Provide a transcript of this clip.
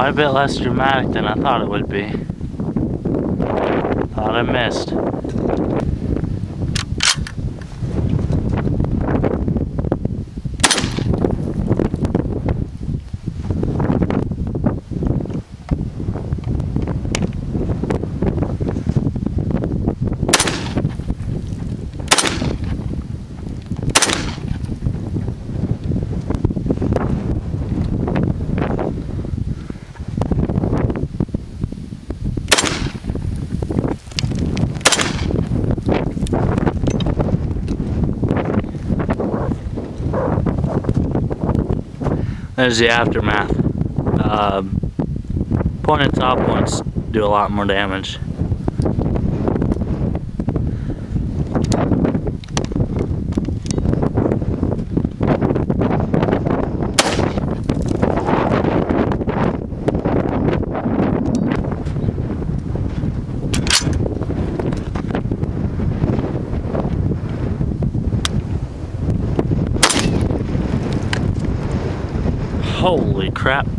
Quite a bit less dramatic than I thought it would be. Thought I missed. There's the aftermath. Um, pointed top points do a lot more damage. Holy crap.